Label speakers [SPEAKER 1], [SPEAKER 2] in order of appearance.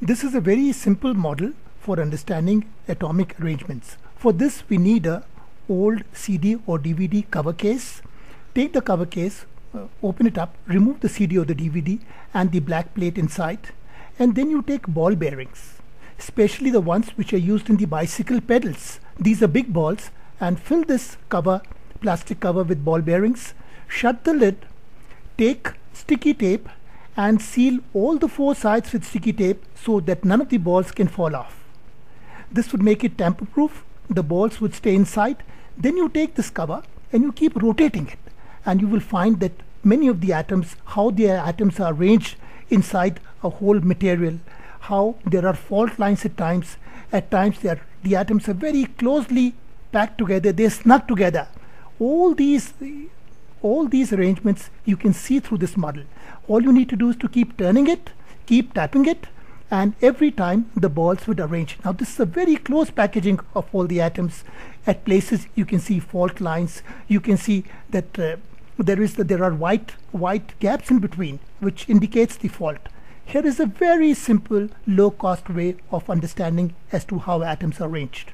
[SPEAKER 1] This is a very simple model for understanding atomic arrangements. For this we need a old CD or DVD cover case. Take the cover case, uh, open it up, remove the CD or the DVD and the black plate inside and then you take ball bearings especially the ones which are used in the bicycle pedals. These are big balls and fill this cover, plastic cover with ball bearings. Shut the lid, take sticky tape and seal all the four sides with sticky tape so that none of the balls can fall off. This would make it tamper proof. The balls would stay inside. Then you take this cover and you keep rotating it and you will find that many of the atoms, how the atoms are arranged inside a whole material how there are fault lines at times. At times, are, the atoms are very closely packed together, they're snug together. All these, all these arrangements you can see through this model. All you need to do is to keep turning it, keep tapping it, and every time the balls would arrange. Now this is a very close packaging of all the atoms. At places you can see fault lines. You can see that uh, there is the, there are white white gaps in between, which indicates the fault. Here is a very simple low cost way of understanding as to how atoms are arranged.